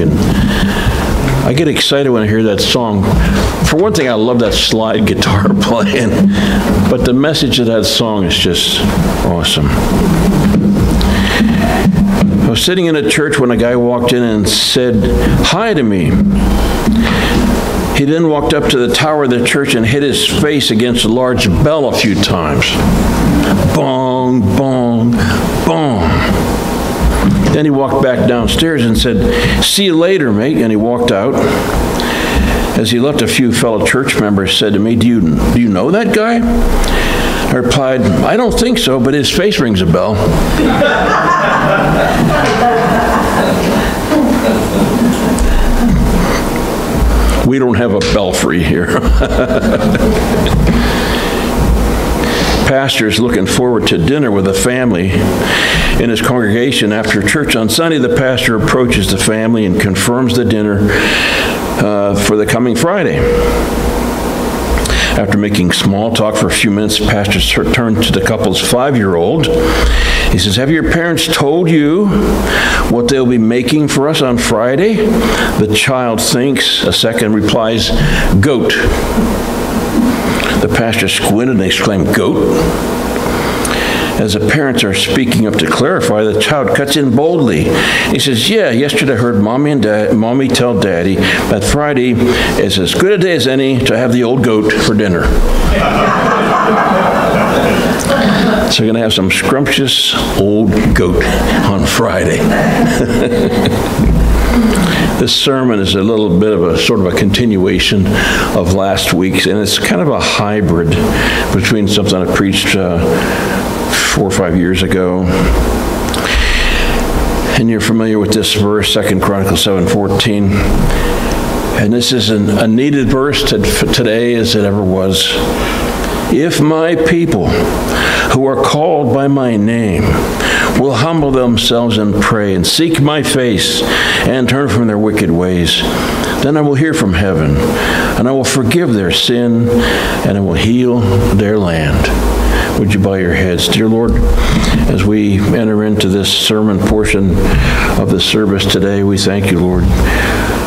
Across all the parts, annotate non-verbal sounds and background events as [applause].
And I get excited when I hear that song. For one thing, I love that slide guitar [laughs] playing, but the message of that song is just awesome. I was sitting in a church when a guy walked in and said hi to me. He then walked up to the tower of the church and hit his face against a large bell a few times. Bong, bong, bong. Then he walked back downstairs and said, See you later, mate. And he walked out. As he left, a few fellow church members said to me, Do you, do you know that guy? I replied, I don't think so, but his face rings a bell. we don't have a belfry here. [laughs] pastor is looking forward to dinner with a family in his congregation after church on Sunday. The pastor approaches the family and confirms the dinner uh, for the coming Friday. After making small talk for a few minutes, the pastor turns to the couple's five-year-old. He says, have your parents told you what they'll be making for us on Friday? The child thinks, a second replies, goat. The pastor squinted and exclaimed, Goat? As the parents are speaking up to clarify, the child cuts in boldly. He says, Yeah, yesterday I heard mommy and dad, mommy tell daddy that Friday is as good a day as any to have the old goat for dinner. [laughs] so we're going to have some scrumptious old goat on Friday. [laughs] This sermon is a little bit of a sort of a continuation of last week's, and it's kind of a hybrid between something I preached uh, four or five years ago. And you're familiar with this verse, Second Chronicles 7:14. And this is an, a needed verse to, today as it ever was. If my people who are called by my name will humble themselves and pray and seek my face and turn from their wicked ways, then I will hear from heaven and I will forgive their sin and I will heal their land. Would you bow your heads? Dear Lord, as we enter into this sermon portion of the service today, we thank you, Lord,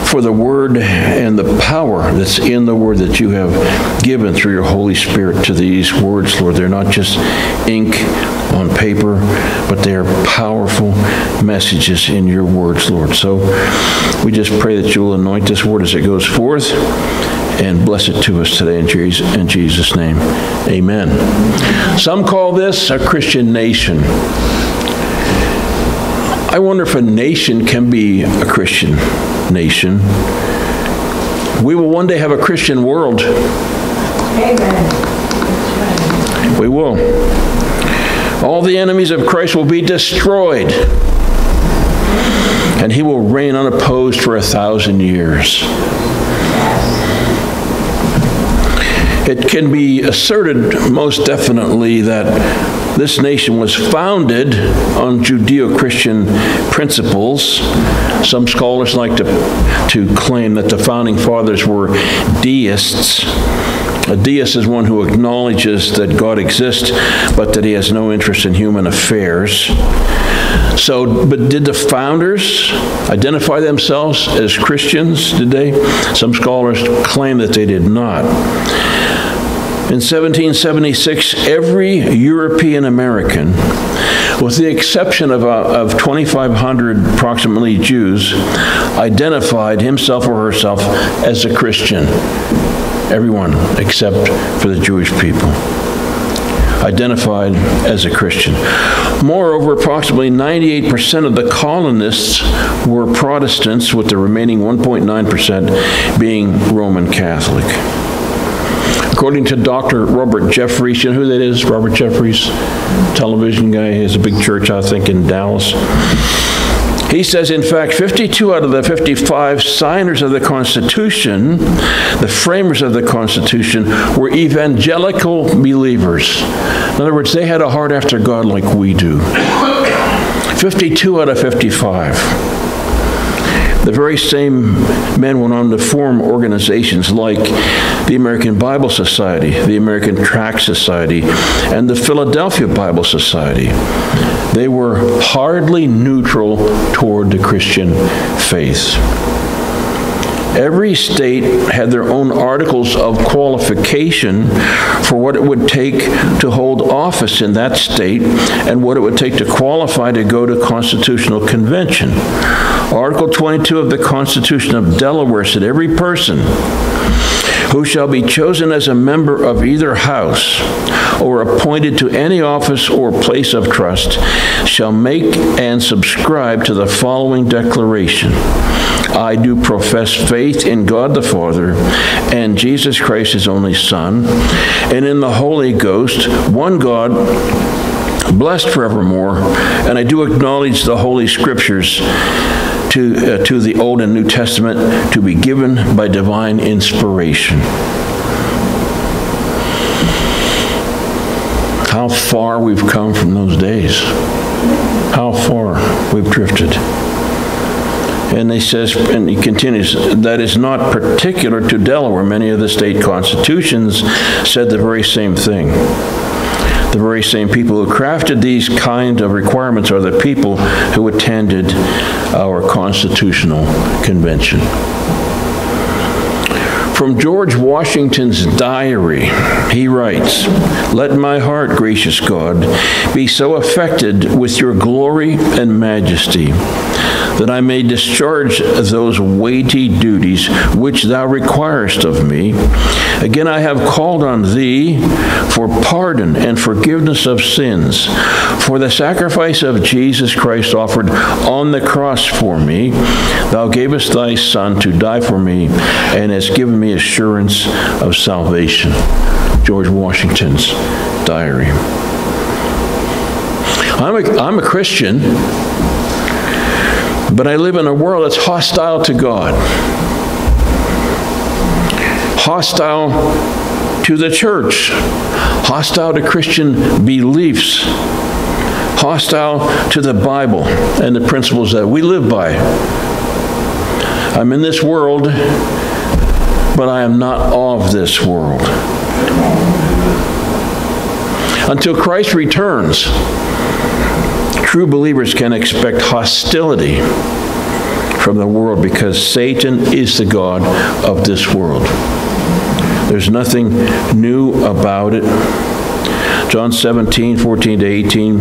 for the word and the power that's in the word that you have given through your Holy Spirit to these words, Lord. They're not just ink on paper, but they are powerful messages in your words, Lord. So we just pray that you will anoint this word as it goes forth and bless it to us today in Jesus, in Jesus' name. Amen. Some call this a Christian nation. I wonder if a nation can be a Christian nation. We will one day have a Christian world. Amen. We will. All the enemies of Christ will be destroyed, and he will reign unopposed for a thousand years. It can be asserted most definitely that this nation was founded on Judeo-Christian principles. Some scholars like to, to claim that the founding fathers were deists. A deist is one who acknowledges that God exists, but that he has no interest in human affairs. So, but did the founders identify themselves as Christians, did they? Some scholars claim that they did not. In 1776, every European American, with the exception of, uh, of 2,500 approximately Jews, identified himself or herself as a Christian. Everyone except for the Jewish people identified as a Christian. Moreover, approximately 98% of the colonists were Protestants, with the remaining 1.9% being Roman Catholic. According to Dr. Robert Jeffress, you know who that is? Robert Jeffress, television guy. He has a big church, I think, in Dallas. He says, in fact, 52 out of the 55 signers of the Constitution, the framers of the Constitution, were evangelical believers. In other words, they had a heart after God like we do. 52 out of 55. The very same men went on to form organizations like the American Bible Society, the American Tract Society, and the Philadelphia Bible Society. They were hardly neutral toward the Christian faith. Every state had their own articles of qualification for what it would take to hold office in that state and what it would take to qualify to go to constitutional convention. Article 22 of the Constitution of Delaware said every person who shall be chosen as a member of either house or appointed to any office or place of trust shall make and subscribe to the following declaration. I do profess faith in God the Father and Jesus Christ, his only Son, and in the Holy Ghost, one God, blessed forevermore, and I do acknowledge the Holy Scriptures to, uh, to the Old and New Testament to be given by divine inspiration. How far we've come from those days. How far we've drifted. And he says, and he continues, that is not particular to Delaware. Many of the state constitutions said the very same thing. The very same people who crafted these kind of requirements are the people who attended our Constitutional Convention. From George Washington's diary, he writes, Let my heart, gracious God, be so affected with your glory and majesty that I may discharge those weighty duties which thou requirest of me. Again, I have called on thee for pardon and forgiveness of sins, for the sacrifice of Jesus Christ offered on the cross for me. Thou gavest thy Son to die for me, and hast given me assurance of salvation. George Washington's diary. I'm a, I'm a Christian but I live in a world that's hostile to God, hostile to the church, hostile to Christian beliefs, hostile to the Bible and the principles that we live by. I'm in this world, but I am not of this world. Until Christ returns, True believers can expect hostility from the world because Satan is the God of this world. There's nothing new about it. John 17, 14 to 18.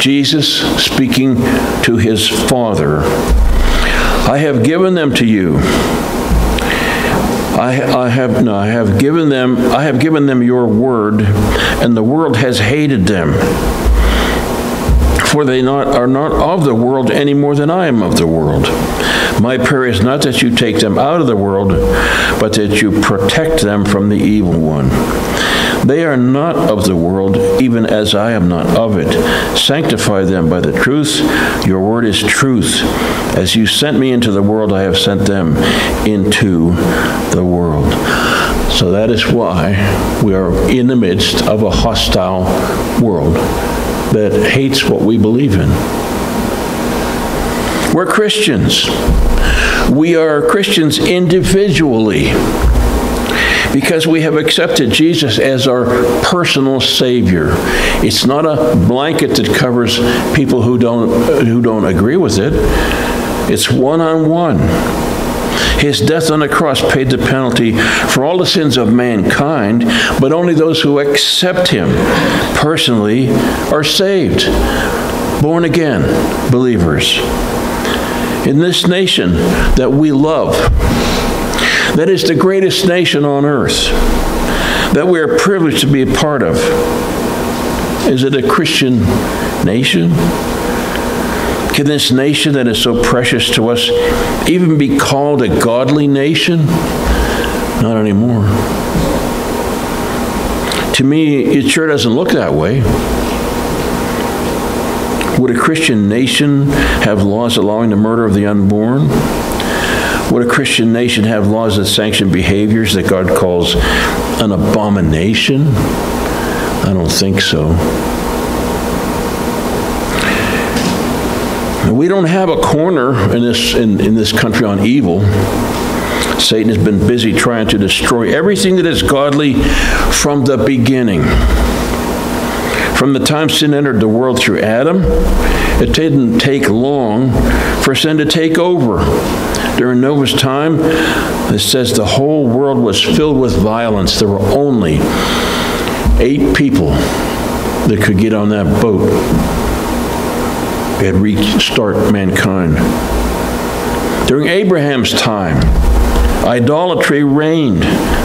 Jesus speaking to his Father I have given them to you. I, I, have no, I have given them I have given them your word, and the world has hated them for they not, are not of the world any more than I am of the world. My prayer is not that you take them out of the world, but that you protect them from the evil one. They are not of the world, even as I am not of it. Sanctify them by the truth. Your word is truth. As you sent me into the world, I have sent them into the world. So that is why we are in the midst of a hostile world that hates what we believe in. We're Christians. We are Christians individually because we have accepted Jesus as our personal Savior. It's not a blanket that covers people who don't, who don't agree with it. It's one on one. His death on the cross paid the penalty for all the sins of mankind, but only those who accept him personally are saved, born again believers. In this nation that we love, that is the greatest nation on earth, that we are privileged to be a part of. Is it a Christian nation? Can this nation that is so precious to us even be called a godly nation? Not anymore. To me, it sure doesn't look that way. Would a Christian nation have laws allowing the murder of the unborn? Would a Christian nation have laws that sanction behaviors that God calls an abomination? I don't think so. We don't have a corner in this, in, in this country on evil. Satan has been busy trying to destroy everything that is godly from the beginning. From the time sin entered the world through Adam, it didn't take long for sin to take over. During Noah's time, it says the whole world was filled with violence. There were only eight people that could get on that boat and restart mankind. During Abraham's time, idolatry reigned.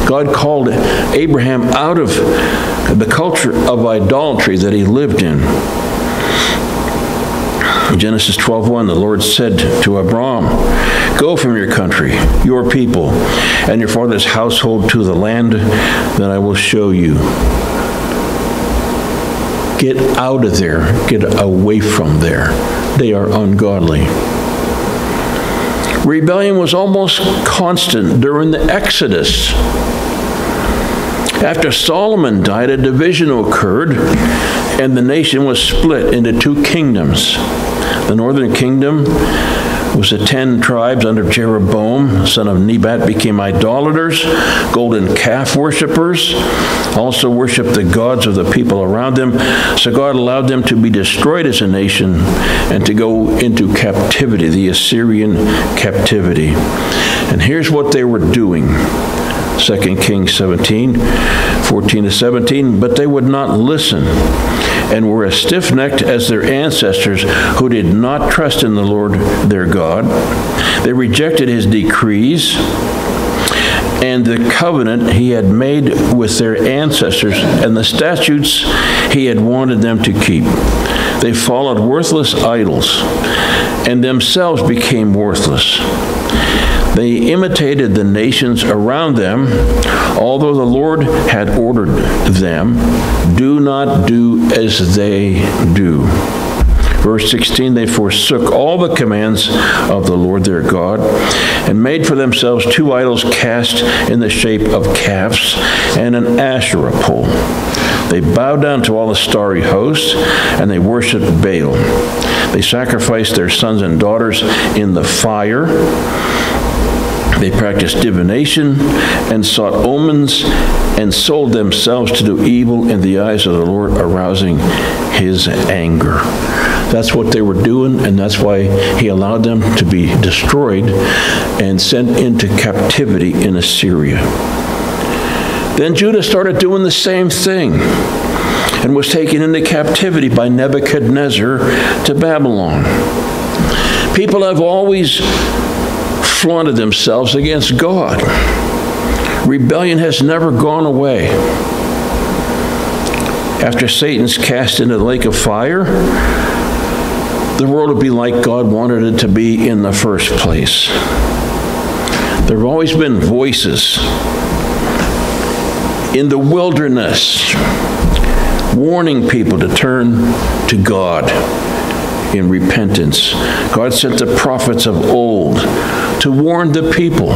God called Abraham out of the culture of idolatry that he lived in. In Genesis 12:1, the Lord said to Abram, Go from your country, your people, and your father's household to the land that I will show you. Get out of there, get away from there. They are ungodly. Rebellion was almost constant during the Exodus. After Solomon died, a division occurred, and the nation was split into two kingdoms. The northern kingdom was the ten tribes under Jeroboam, son of Nebat, became idolaters, golden calf worshippers, also worshiped the gods of the people around them. So God allowed them to be destroyed as a nation and to go into captivity, the Assyrian captivity. And here's what they were doing. 2 Kings 17, 14 to 17, but they would not listen and were as stiff necked as their ancestors who did not trust in the Lord their God. They rejected his decrees and the covenant he had made with their ancestors and the statutes he had wanted them to keep. They followed worthless idols and themselves became worthless. They imitated the nations around them, although the Lord had ordered them, do not do as they do. Verse 16, they forsook all the commands of the Lord their God and made for themselves two idols cast in the shape of calves and an Asherah pole. They bowed down to all the starry hosts and they worshiped Baal. They sacrificed their sons and daughters in the fire they practiced divination and sought omens and sold themselves to do evil in the eyes of the Lord, arousing his anger. That's what they were doing, and that's why he allowed them to be destroyed and sent into captivity in Assyria. Then Judah started doing the same thing and was taken into captivity by Nebuchadnezzar to Babylon. People have always flaunted themselves against God. Rebellion has never gone away. After Satan's cast into the lake of fire, the world will be like God wanted it to be in the first place. There have always been voices in the wilderness warning people to turn to God in repentance. God sent the prophets of old to warn the people.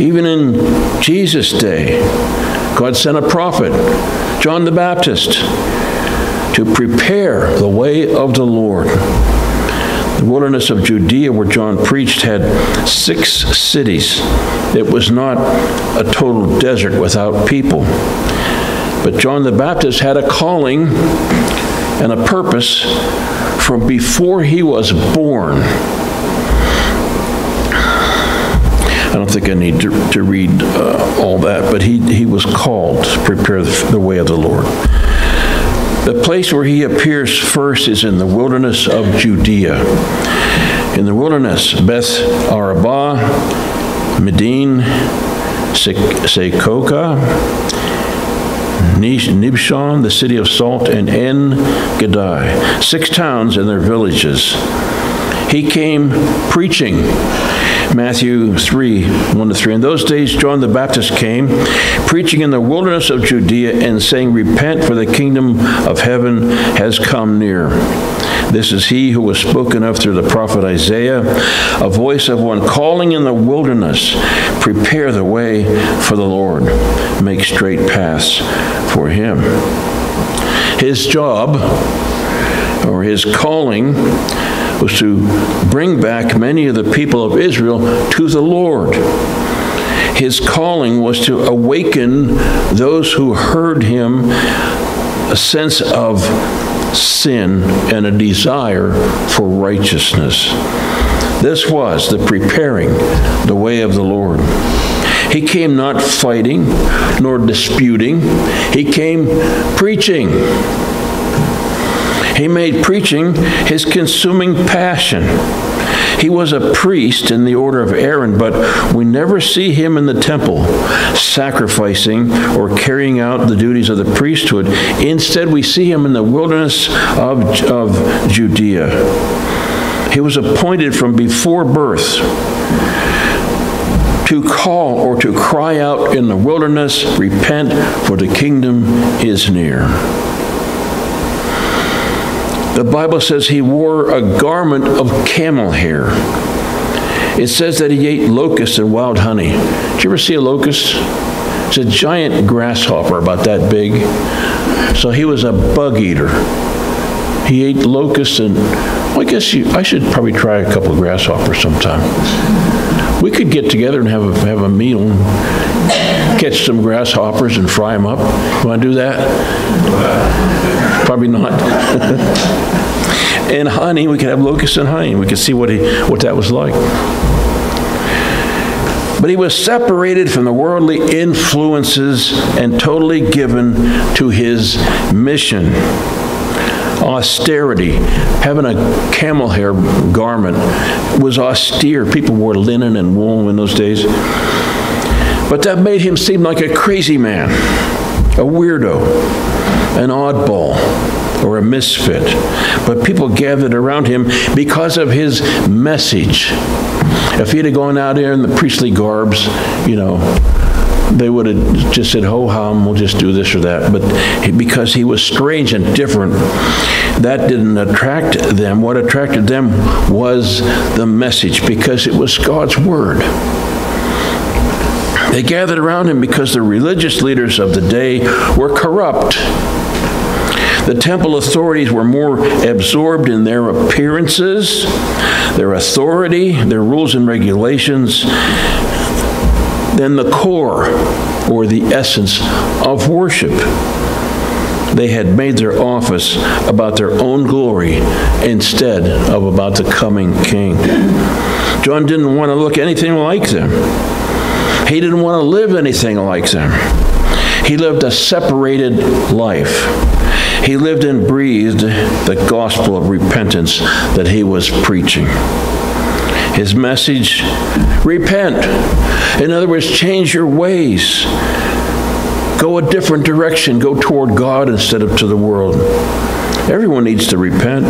Even in Jesus' day, God sent a prophet, John the Baptist, to prepare the way of the Lord. The wilderness of Judea, where John preached, had six cities. It was not a total desert without people. But John the Baptist had a calling and a purpose from before he was born. Don't think I need to, to read uh, all that, but he, he was called to prepare the, way of the Lord. The place where he appears first is in the wilderness of Judea. In the wilderness, Beth Arabah, Medine, Secacah, Nibshan, the city of salt, and En Gedi, six towns and their villages. He came preaching. Matthew 3, 1 to 3. In those days, John the Baptist came, preaching in the wilderness of Judea and saying, Repent, for the kingdom of heaven has come near. This is he who was spoken of through the prophet Isaiah, a voice of one calling in the wilderness, Prepare the way for the Lord, make straight paths for him. His job, or his calling, was to bring back many of the people of Israel to the Lord. His calling was to awaken those who heard him a sense of sin and a desire for righteousness. This was the preparing the way of the Lord. He came not fighting nor disputing, he came preaching. He made preaching his consuming passion. He was a priest in the order of Aaron, but we never see him in the temple sacrificing or carrying out the duties of the priesthood. Instead, we see him in the wilderness of, of Judea. He was appointed from before birth to call or to cry out in the wilderness, Repent, for the kingdom is near. The Bible says he wore a garment of camel hair. It says that he ate locusts and wild honey. Did you ever see a locust? It's a giant grasshopper about that big. So he was a bug eater. He ate locusts and, well, I guess you, I should probably try a couple of grasshoppers sometime. We could get together and have a, have a meal, and catch some grasshoppers and fry them up. You want to do that? Probably not. [laughs] and honey, we could have locusts and honey. We could see what, he, what that was like. But he was separated from the worldly influences and totally given to his mission. Austerity, having a camel hair garment was austere. People wore linen and wool in those days. But that made him seem like a crazy man, a weirdo an oddball or a misfit, but people gathered around him because of his message. If he'd have gone out there in the priestly garbs, you know, they would have just said, ho hum, we'll just do this or that. But because he was strange and different, that didn't attract them. What attracted them was the message because it was God's word. They gathered around him because the religious leaders of the day were corrupt the temple authorities were more absorbed in their appearances, their authority, their rules and regulations than the core or the essence of worship. They had made their office about their own glory instead of about the coming king. John didn't want to look anything like them. He didn't want to live anything like them. He lived a separated life. He lived and breathed the gospel of repentance that he was preaching. His message repent. In other words, change your ways. Go a different direction. Go toward God instead of to the world. Everyone needs to repent.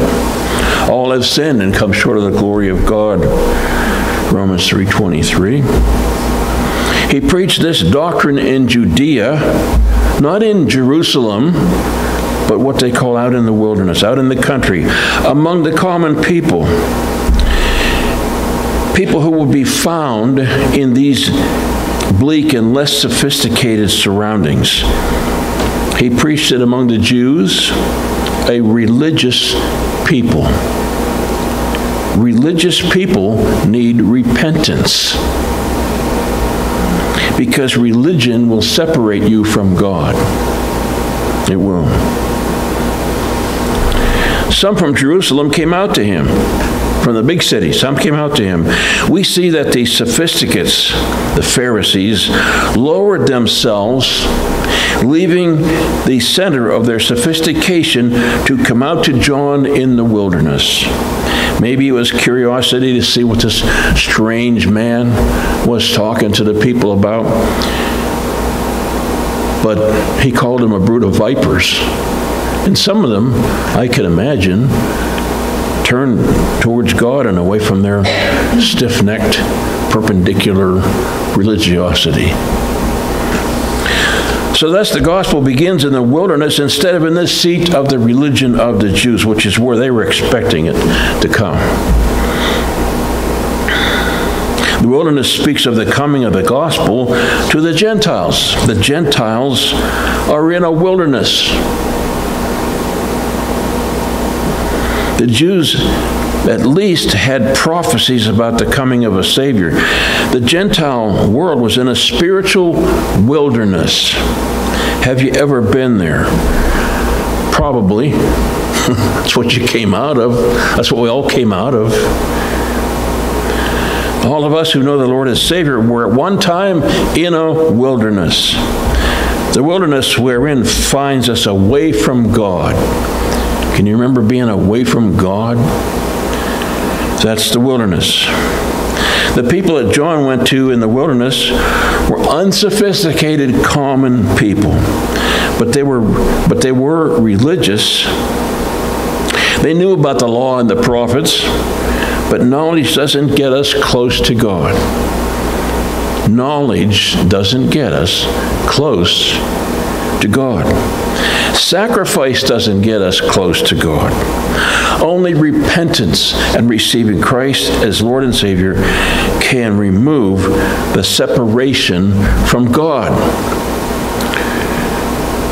All have sinned and come short of the glory of God. Romans 3:23. He preached this doctrine in Judea, not in Jerusalem, but what they call out in the wilderness, out in the country, among the common people. People who will be found in these bleak and less sophisticated surroundings. He preached it among the Jews, a religious people. Religious people need repentance because religion will separate you from God. It will. Some from Jerusalem came out to him, from the big city. Some came out to him. We see that the sophisticates, the Pharisees, lowered themselves, leaving the center of their sophistication to come out to John in the wilderness. Maybe it was curiosity to see what this strange man was talking to the people about. But he called him a brood of vipers. And some of them, I can imagine, turn towards God and away from their stiff necked, perpendicular religiosity. So thus the gospel begins in the wilderness instead of in the seat of the religion of the Jews, which is where they were expecting it to come. The wilderness speaks of the coming of the gospel to the Gentiles. The Gentiles are in a wilderness. The Jews at least had prophecies about the coming of a Savior. The Gentile world was in a spiritual wilderness. Have you ever been there? Probably. [laughs] That's what you came out of. That's what we all came out of. All of us who know the Lord as Savior were at one time in a wilderness. The wilderness wherein finds us away from God. Can you remember being away from God? That's the wilderness. The people that John went to in the wilderness were unsophisticated, common people. But they were, but they were religious. They knew about the law and the prophets, but knowledge doesn't get us close to God. Knowledge doesn't get us close to God. Sacrifice doesn't get us close to God. Only repentance and receiving Christ as Lord and Savior can remove the separation from God.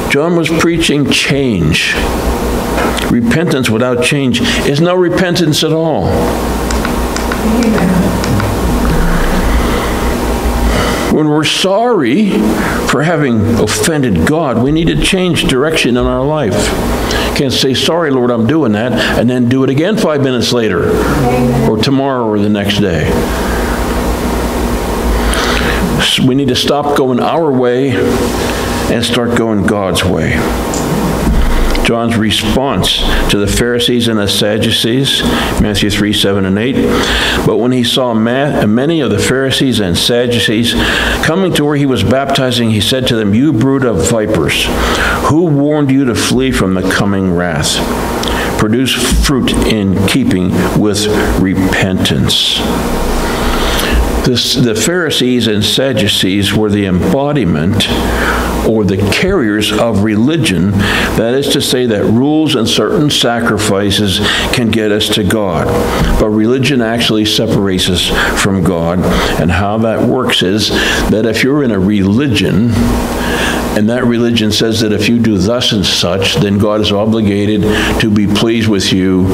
John was preaching change. Repentance without change is no repentance at all. When we're sorry for having offended God, we need to change direction in our life. Can't say, sorry, Lord, I'm doing that, and then do it again five minutes later, or tomorrow, or the next day. We need to stop going our way and start going God's way. John's response to the Pharisees and the Sadducees, Matthew 3 7 and 8. But when he saw many of the Pharisees and Sadducees coming to where he was baptizing, he said to them, You brood of vipers, who warned you to flee from the coming wrath? Produce fruit in keeping with repentance. This, the Pharisees and Sadducees were the embodiment or the carriers of religion. That is to say, that rules and certain sacrifices can get us to God. But religion actually separates us from God. And how that works is that if you're in a religion, and that religion says that if you do thus and such, then God is obligated to be pleased with you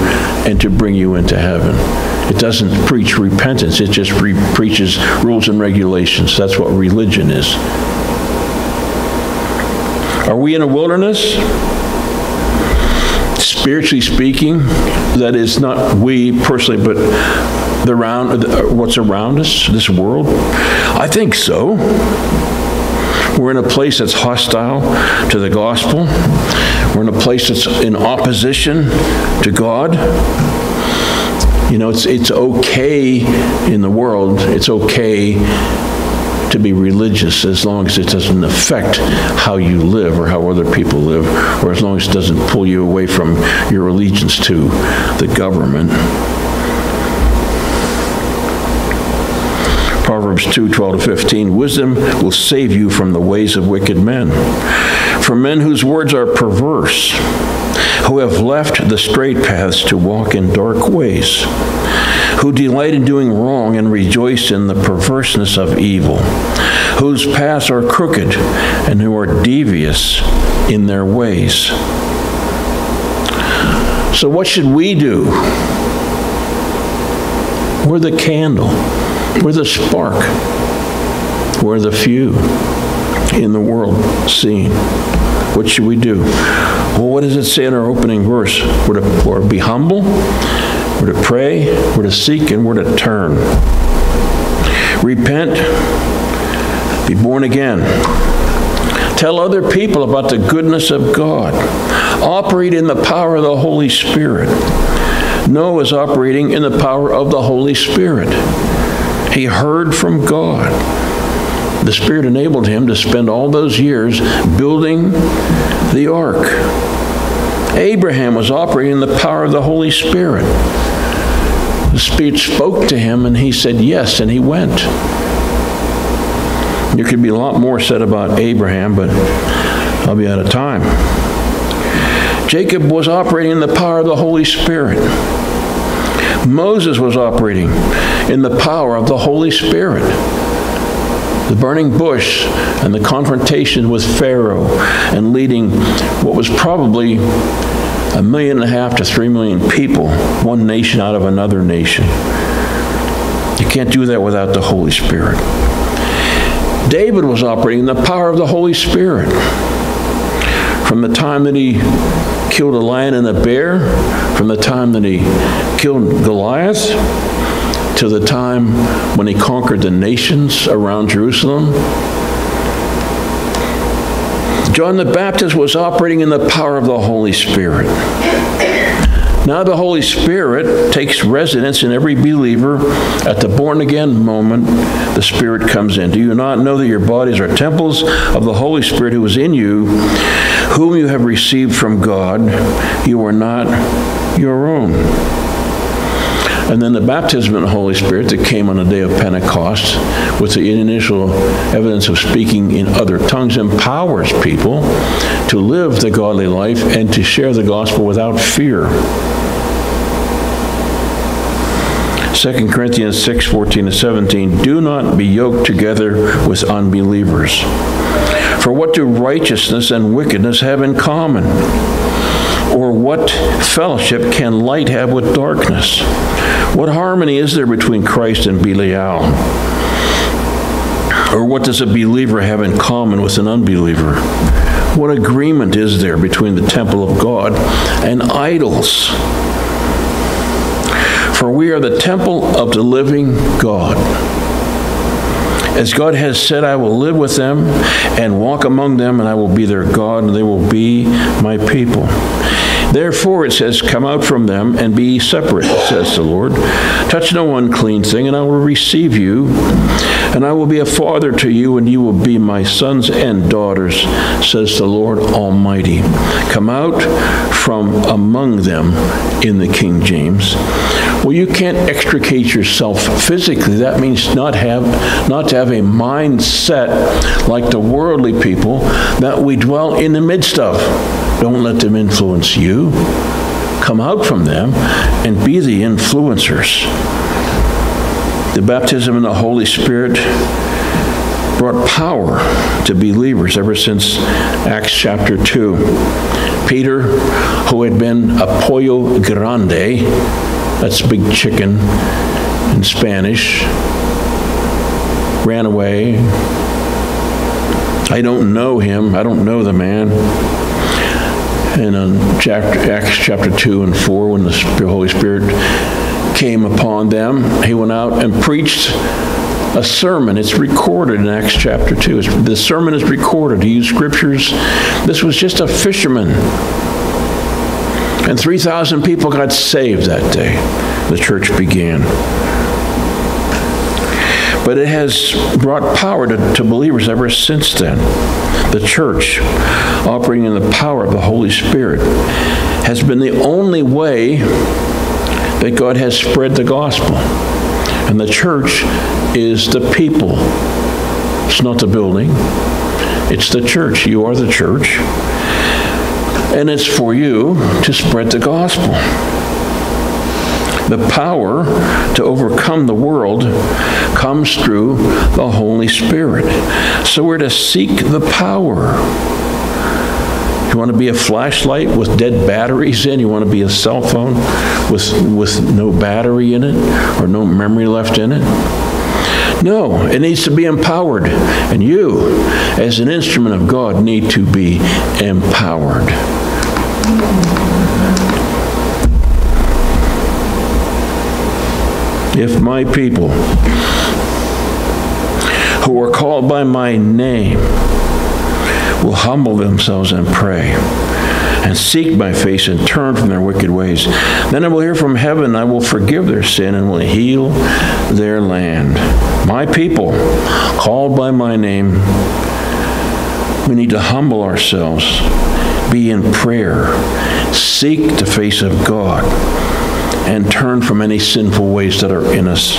and to bring you into heaven. It doesn't preach repentance, it just re- preaches rules and regulations. That's what religion is. Are we in a wilderness? Spiritually speaking, that is not we personally, but the around, what's around us, this world? I think so. We're in a place that's hostile to the gospel. We're in a place that's in opposition to God. You know, it's, it's okay in the world, it's okay to be religious as long as it doesn't affect how you live or how other people live, or as long as it doesn't pull you away from your allegiance to the government. Proverbs 2 12 to 15 Wisdom will save you from the ways of wicked men, from men whose words are perverse who have left the straight paths to walk in dark ways, who delight in doing wrong and rejoice in the perverseness of evil, whose paths are crooked and who are devious in their ways. So, what should we do? We're the candle, we're the spark, we're the few in the world seen. What should we do? Well, what does it say in our opening verse? We're to, we're to be humble, we're to pray, we're to seek, and we're to turn. Repent, be born again. Tell other people about the goodness of God. Operate in the power of the Holy Spirit. Noah is operating in the power of the Holy Spirit. He heard from God the Spirit enabled him to spend all those years building the ark. Abraham was operating in the power of the Holy Spirit. The Spirit spoke to him and he said yes, and he went. There could be a lot more said about Abraham, but I'll be out of time. Jacob was operating in the power of the Holy Spirit. Moses was operating in the power of the Holy Spirit the burning bush and the confrontation with Pharaoh and leading what was probably a million and a half to three million people, one nation out of another nation. You can't do that without the Holy Spirit. David was operating in the power of the Holy Spirit. From the time that he killed a lion and a bear, from the time that he killed Goliath, to the time when he conquered the nations around Jerusalem, John the Baptist was operating in the power of the Holy Spirit. Now the Holy Spirit takes residence in every believer. At the born again moment, the Spirit comes in. Do you not know that your bodies are temples of the Holy Spirit who is in you, whom you have received from God? You are not your own. And then the baptism in the Holy Spirit that came on the day of Pentecost with the initial evidence of speaking in other tongues empowers people to live the godly life and to share the gospel without fear. 2 Corinthians 6, 14 and 17, do not be yoked together with unbelievers. For what do righteousness and wickedness have in common? Or what fellowship can light have with darkness? What harmony is there between Christ and Belial? Or what does a believer have in common with an unbeliever? What agreement is there between the temple of God and idols? For we are the temple of the living God. As God has said, I will live with them and walk among them, and I will be their God, and they will be my people. Therefore, it says, Come out from them and be separate, says the Lord. Touch no unclean thing, and I will receive you, and I will be a father to you, and you will be my sons and daughters, says the Lord Almighty. Come out from among them in the King James. Well, you can't extricate yourself physically. That means not have not to have a mindset like the worldly people that we dwell in the midst of. Don't let them influence you. Come out from them and be the influencers. The baptism in the Holy Spirit brought power to believers ever since Acts chapter 2. Peter, who had been a pollo grande, that's big chicken in Spanish, ran away. I don't know him, I don't know the man. And in chapter, Acts chapter 2 and 4, when the Holy Spirit came upon them, he went out and preached a sermon. It's recorded in Acts chapter 2. the sermon is recorded. He used scriptures. This was just a fisherman. And 3,000 people got saved that day. The church began but it has brought power to, to believers ever since then. The church, operating in the power of the Holy Spirit, has been the only way that God has spread the gospel. And the church is the people. It's not the building, it's the church. You are the church. And it's for you to spread the gospel. The power to overcome the world comes through the Holy Spirit. So we're to seek the power. You want to be a flashlight with dead batteries in? You want to be a cell phone with, with no battery in it or no memory left in it? No, it needs to be empowered. And you, as an instrument of God, need to be empowered. If my people who are called by my name will humble themselves and pray and seek my face and turn from their wicked ways. Then I will hear from heaven, I will forgive their sin and will heal their land. My people, called by my name, we need to humble ourselves, be in prayer, seek the face of God and turn from any sinful ways that are in us.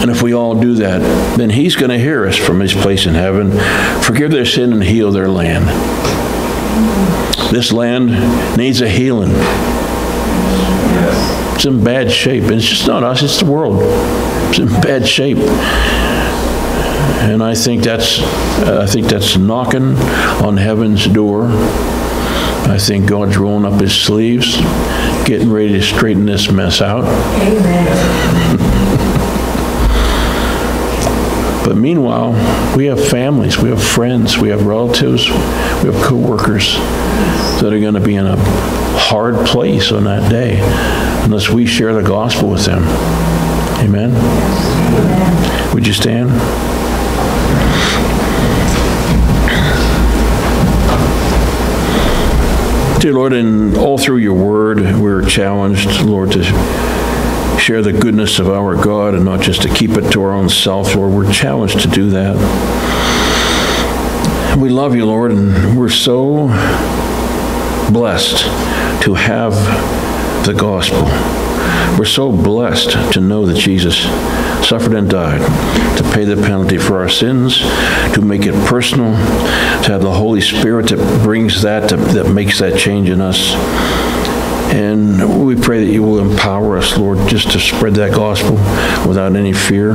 And if we all do that, then He's going to hear us from His place in heaven, forgive their sin, and heal their land. This land needs a healing. It's in bad shape. And it's just not us, it's the world. It's in bad shape. And I think that's, I think that's knocking on heaven's door. I think God's rolling up his sleeves, getting ready to straighten this mess out. [laughs] But meanwhile, we have families, we have friends, we have relatives, we have coworkers that are going to be in a hard place on that day unless we share the gospel with them. Amen? Would you stand? Dear Lord, and all through your word, we're challenged, Lord, to share the goodness of our God and not just to keep it to our own self, Lord. We're challenged to do that. We love you, Lord, and we're so blessed to have the gospel. We're so blessed to know that Jesus suffered and died to pay the penalty for our sins, to make it personal, to have the Holy Spirit that brings that, to, that makes that change in us. And we pray that you will empower us, Lord, just to spread that gospel without any fear.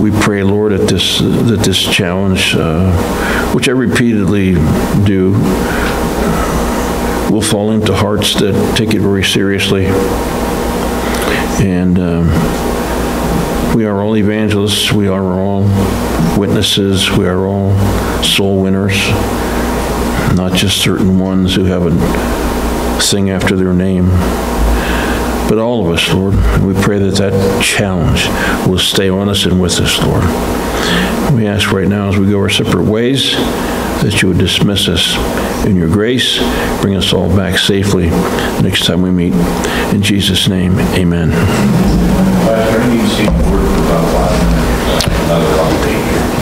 We pray, Lord, that this, that this challenge, uh, which I repeatedly do, will fall into hearts that take it very seriously. And um, we are all evangelists, we are all witnesses, we are all soul winners, not just certain ones who have a thing after their name. But all of us, Lord, we pray that that challenge will stay on us and with us, Lord. We ask right now as we go our separate ways that you would dismiss us in your grace, bring us all back safely next time we meet. In Jesus' name, amen. Need to see